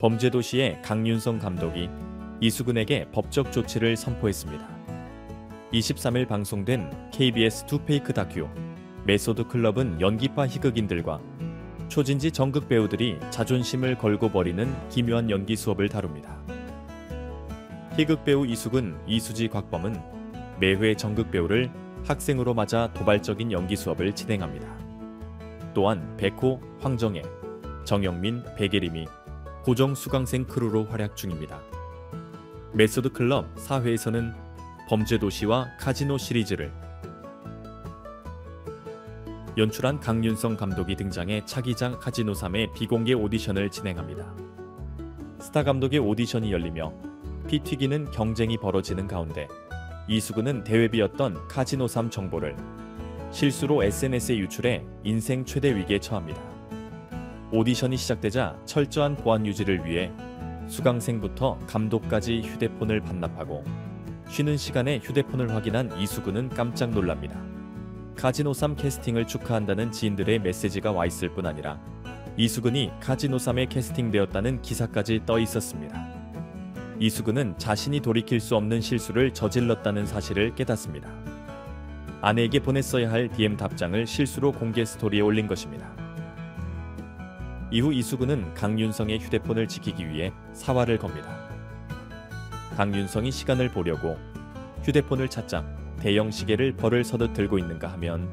범죄도시의 강윤성 감독이 이수근에게 법적 조치를 선포했습니다. 23일 방송된 KBS two fake 다큐 메소드 클럽은 연기파 희극인들과 초진지 정극 배우들이 자존심을 걸고 벌이는 기묘한 연기 수업을 다룹니다. 희극 배우 이수근, 이수지 곽범은 매회 정극 배우를 학생으로 맞아 도발적인 연기 수업을 진행합니다. 또한 백호, 황정혜, 정영민, 백예림이 고정 수강생 crew로 활약 중입니다. 메소드 클럽 4회에서는 범죄도시와 카지노 시리즈를 연출한 강윤성 감독이 등장해 차기작 카지노 3의 비공개 오디션을 진행합니다. 스타 감독의 오디션이 열리며 피 튀기는 경쟁이 벌어지는 가운데 이수근은 대외비였던 카지노 3 정보를 실수로 SNS에 유출해 인생 최대 위기에 처합니다. 오디션이 시작되자 철저한 보안 유지를 위해 수강생부터 감독까지 휴대폰을 반납하고 쉬는 시간에 휴대폰을 확인한 이수근은 깜짝 놀랍니다. 카지노3 캐스팅을 축하한다는 지인들의 메시지가 와 있을 뿐 아니라 이수근이 카지노3에 캐스팅되었다는 기사까지 떠 있었습니다. 이수근은 자신이 돌이킬 수 없는 실수를 저질렀다는 사실을 깨닫습니다. 아내에게 보냈어야 할 DM 답장을 실수로 공개 스토리에 올린 것입니다. 이후 이수근은 강윤성의 휴대폰을 지키기 위해 사활을 겁니다. 강윤성이 시간을 보려고 휴대폰을 찾자 대형 시계를 벌을 서듯 들고 있는가 하면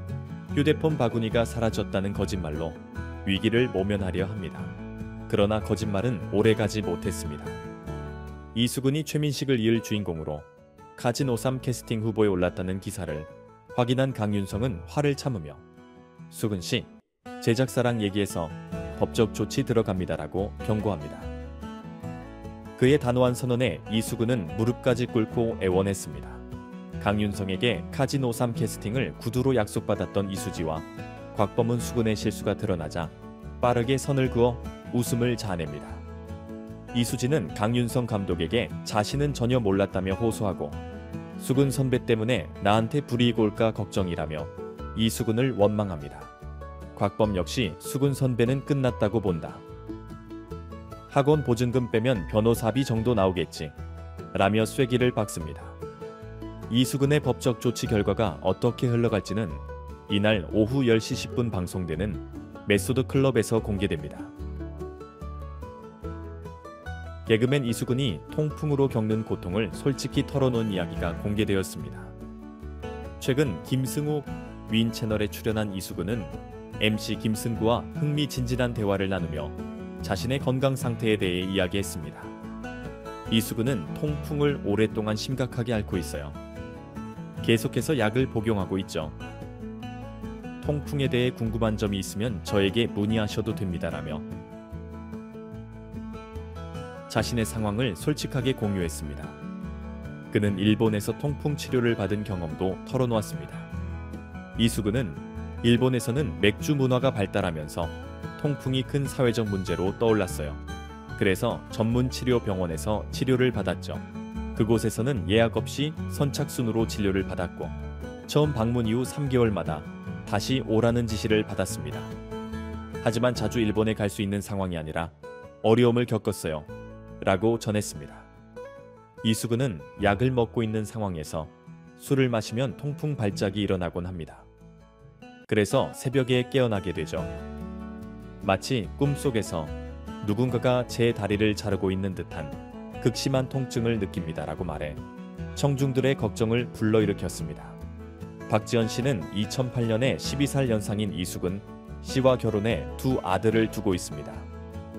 휴대폰 바구니가 사라졌다는 거짓말로 위기를 모면하려 합니다. 그러나 거짓말은 오래가지 못했습니다. 이수근이 최민식을 이을 주인공으로 카진53 캐스팅 후보에 올랐다는 기사를 확인한 강윤성은 화를 참으며 수근 씨 제작사랑 얘기해서 법적 조치 들어갑니다라고 경고합니다. 그의 단호한 선언에 이수근은 무릎까지 꿇고 애원했습니다. 강윤성에게 카지노 3 캐스팅을 구두로 약속받았던 이수지와 곽범은 수근의 실수가 드러나자 빠르게 선을 그어 웃음을 자아냅니다. 이수지는 강윤성 감독에게 자신은 전혀 몰랐다며 호소하고 수근 선배 때문에 나한테 불이익 올까 걱정이라며 이수근을 원망합니다. 곽범 역시 수근 선배는 끝났다고 본다. 학원 보증금 빼면 변호사비 정도 나오겠지. 라며 쐐기를 박습니다. 이수근의 법적 조치 결과가 어떻게 흘러갈지는 이날 오후 10시 10분 방송되는 메소드 클럽에서 공개됩니다. 개그맨 이수근이 통풍으로 겪는 고통을 솔직히 털어놓은 이야기가 공개되었습니다. 최근 김승우 위인 채널에 출연한 이수근은 MC 김승우와 흥미진진한 대화를 나누며 자신의 건강 상태에 대해 이야기했습니다. 이수근은 통풍을 오랫동안 심각하게 앓고 있어요. 계속해서 약을 복용하고 있죠. 통풍에 대해 궁금한 점이 있으면 저에게 문의하셔도 됩니다라며 자신의 상황을 솔직하게 공유했습니다. 그는 일본에서 통풍 치료를 받은 경험도 털어놓았습니다. 이수근은 일본에서는 맥주 문화가 발달하면서 통풍이 큰 사회적 문제로 떠올랐어요. 그래서 전문 치료 병원에서 치료를 받았죠. 그곳에서는 예약 없이 선착순으로 진료를 받았고 처음 방문 이후 3개월마다 다시 오라는 지시를 받았습니다. 하지만 자주 일본에 갈 수 있는 상황이 아니라 어려움을 겪었어요. 라고 전했습니다. 이수근은 약을 먹고 있는 상황에서 술을 마시면 통풍 발작이 일어나곤 합니다. 그래서 새벽에 깨어나게 되죠. 마치 꿈속에서 누군가가 제 다리를 자르고 있는 듯한 극심한 통증을 느낍니다라고 말해 청중들의 걱정을 불러일으켰습니다. 박지현 씨는 2008년에 12살 연상인 이숙은 씨와 결혼해 두 아들을 두고 있습니다.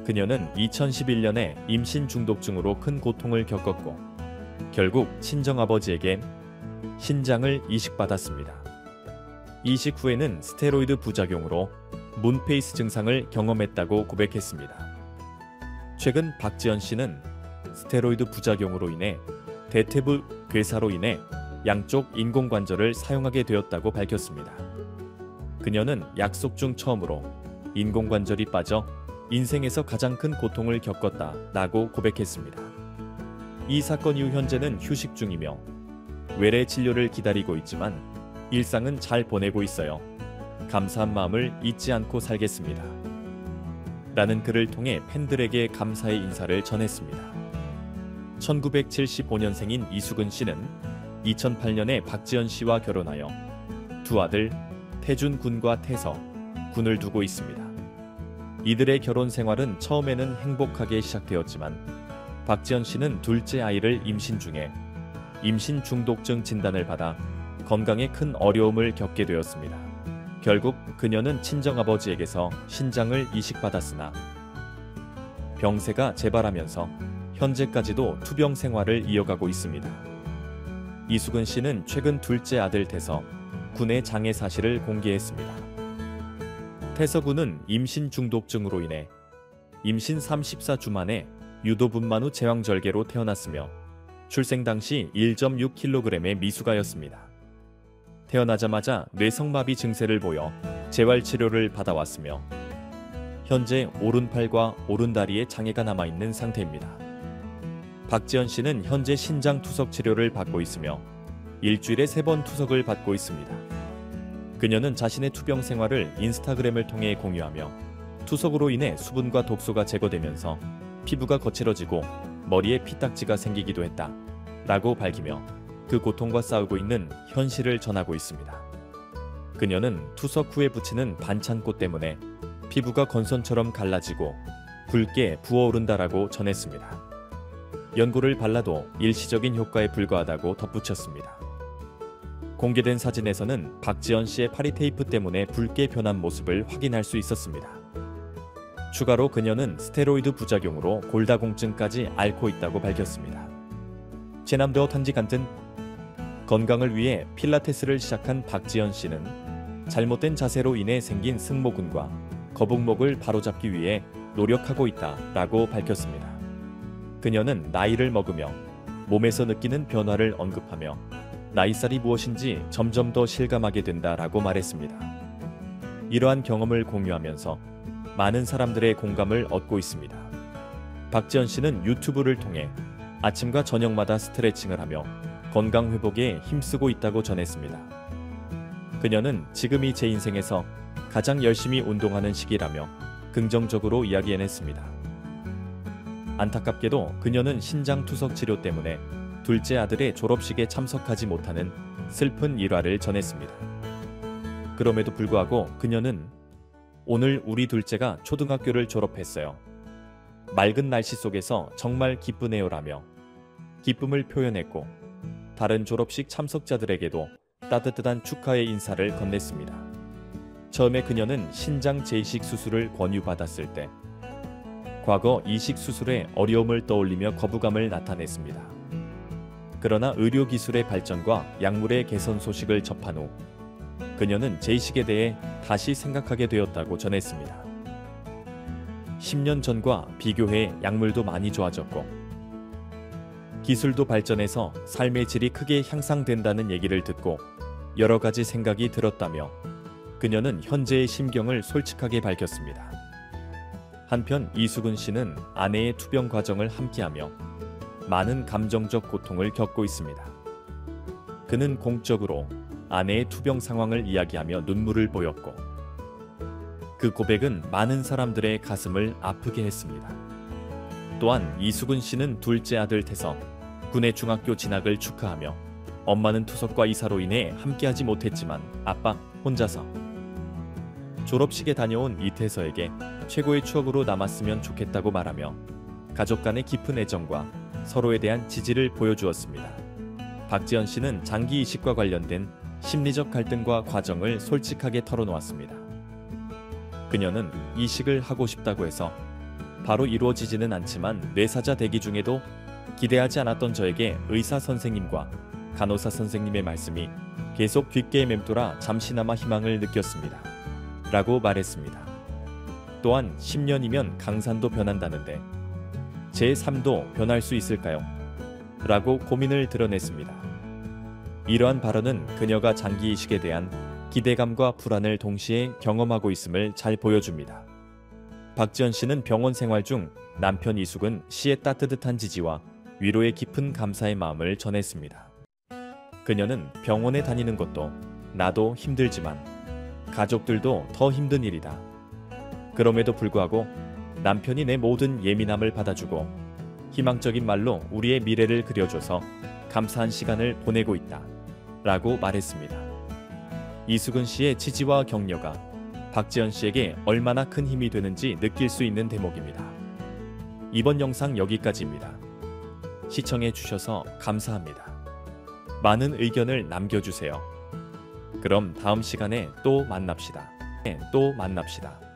그녀는 2011년에 임신 중독증으로 큰 고통을 겪었고 결국 친정아버지에게 신장을 이식받았습니다. 이식 후에는 스테로이드 부작용으로 문페이스 증상을 경험했다고 고백했습니다. 최근 박지연 씨는 스테로이드 부작용으로 인해 대퇴부 괴사로 인해 양쪽 인공관절을 사용하게 되었다고 밝혔습니다. 그녀는 약속 중 처음으로 인공관절이 빠져 인생에서 가장 큰 고통을 겪었다라고 고백했습니다. 이 사건 이후 현재는 휴식 중이며 외래 진료를 기다리고 있지만 일상은 잘 보내고 있어요. 감사한 마음을 잊지 않고 살겠습니다. 라는 글을 통해 팬들에게 감사의 인사를 전했습니다. 1975년생인 이수근 씨는 2008년에 박지연 씨와 결혼하여 두 아들 태준 군과 태서 군을 두고 있습니다. 이들의 결혼 생활은 처음에는 행복하게 시작되었지만 박지연 씨는 둘째 아이를 임신 중에 임신 중독증 진단을 받아 건강에 큰 어려움을 겪게 되었습니다. 결국 그녀는 친정아버지에게서 신장을 이식받았으나 병세가 재발하면서 현재까지도 투병 생활을 이어가고 있습니다. 이수근 씨는 최근 둘째 아들 태서 군의 장애 사실을 공개했습니다. 태서 군은 임신 중독증으로 인해 임신 34주 만에 유도분만 후 제왕절개로 태어났으며 출생 당시 1.6kg의 미숙아였습니다. 태어나자마자 뇌성마비 증세를 보여 재활 치료를 받아왔으며 현재 오른팔과 오른다리에 장애가 남아 있는 상태입니다. 박지연 씨는 현재 신장 투석 치료를 받고 있으며 일주일에 세 번 투석을 받고 있습니다. 그녀는 자신의 투병 생활을 인스타그램을 통해 공유하며 투석으로 인해 수분과 독소가 제거되면서 피부가 거칠어지고 머리에 피딱지가 생기기도 했다. 라고 밝히며 그 고통과 싸우고 있는 현실을 전하고 있습니다. 그녀는 투석 후에 붙이는 반창꽃 때문에 피부가 건선처럼 갈라지고 붉게 부어오른다라고 전했습니다. 연고를 발라도 일시적인 효과에 불과하다고 덧붙였습니다. 공개된 사진에서는 박지연 씨의 파리 테이프 때문에 붉게 변한 모습을 확인할 수 있었습니다. 추가로 그녀는 스테로이드 부작용으로 골다공증까지 앓고 있다고 밝혔습니다. 제남도 탄지 간튼 건강을 위해 필라테스를 시작한 박지연 씨는 잘못된 자세로 인해 생긴 승모근과 거북목을 바로잡기 위해 노력하고 있다라고 밝혔습니다. 그녀는 나이를 먹으며 몸에서 느끼는 변화를 언급하며 나이살이 무엇인지 점점 더 실감하게 된다라고 말했습니다. 이러한 경험을 공유하면서 많은 사람들의 공감을 얻고 있습니다. 박지연 씨는 유튜브를 통해 아침과 저녁마다 스트레칭을 하며 건강 회복에 힘쓰고 있다고 전했습니다. 그녀는 지금이 제 인생에서 가장 열심히 운동하는 시기라며 긍정적으로 이야기해냈습니다. 안타깝게도 그녀는 신장 투석 치료 때문에 둘째 아들의 졸업식에 참석하지 못하는 슬픈 일화를 전했습니다. 그럼에도 불구하고 그녀는 오늘 우리 둘째가 초등학교를 졸업했어요. 맑은 날씨 속에서 정말 기쁘네요라며 기쁨을 표현했고 다른 졸업식 참석자들에게도 따뜻한 축하의 인사를 건넸습니다. 처음에 그녀는 신장 재이식 수술을 권유받았을 때 과거 이식 수술에 어려움을 떠올리며 거부감을 나타냈습니다. 그러나 의료기술의 발전과 약물의 개선 소식을 접한 후 그녀는 제이식에 대해 다시 생각하게 되었다고 전했습니다. 10년 전과 비교해 약물도 많이 좋아졌고 기술도 발전해서 삶의 질이 크게 향상된다는 얘기를 듣고 여러 가지 생각이 들었다며 그녀는 현재의 심경을 솔직하게 밝혔습니다. 한편 이수근 씨는 아내의 투병 과정을 함께하며 많은 감정적 고통을 겪고 있습니다. 그는 공적으로 아내의 투병 상황을 이야기하며 눈물을 보였고 그 고백은 많은 사람들의 가슴을 아프게 했습니다. 또한 이수근 씨는 둘째 아들 태서 군의 중학교 진학을 축하하며 엄마는 투석과 이사로 인해 함께하지 못했지만 아빠 혼자서 졸업식에 다녀온 이태서에게 최고의 추억으로 남았으면 좋겠다고 말하며 가족 간의 깊은 애정과 서로에 대한 지지를 보여주었습니다. 박지연 씨는 장기 이식과 관련된 심리적 갈등과 과정을 솔직하게 털어놓았습니다. 그녀는 이식을 하고 싶다고 해서 바로 이루어지지는 않지만 뇌사자 대기 중에도 기대하지 않았던 저에게 의사 선생님과 간호사 선생님의 말씀이 계속 귓게 맴돌아 잠시나마 희망을 느꼈습니다. 라고 말했습니다. 또한 10년이면 강산도 변한다는데 제 삶도 변할 수 있을까요? 라고 고민을 드러냈습니다. 이러한 발언은 그녀가 장기 이식에 대한 기대감과 불안을 동시에 경험하고 있음을 잘 보여줍니다. 박지연 씨는 병원 생활 중 남편 이숙은 씨의 따뜻한 지지와 위로의 깊은 감사의 마음을 전했습니다. 그녀는 병원에 다니는 것도 나도 힘들지만 가족들도 더 힘든 일이다. 그럼에도 불구하고 남편이 내 모든 예민함을 받아주고 희망적인 말로 우리의 미래를 그려줘서 감사한 시간을 보내고 있다. 라고 말했습니다. 이수근 씨의 지지와 격려가 박지현 씨에게 얼마나 큰 힘이 되는지 느낄 수 있는 대목입니다. 이번 영상 여기까지입니다. 시청해 주셔서 감사합니다. 많은 의견을 남겨주세요. 그럼 다음 시간에 또 만납시다. 네, 또 만납시다.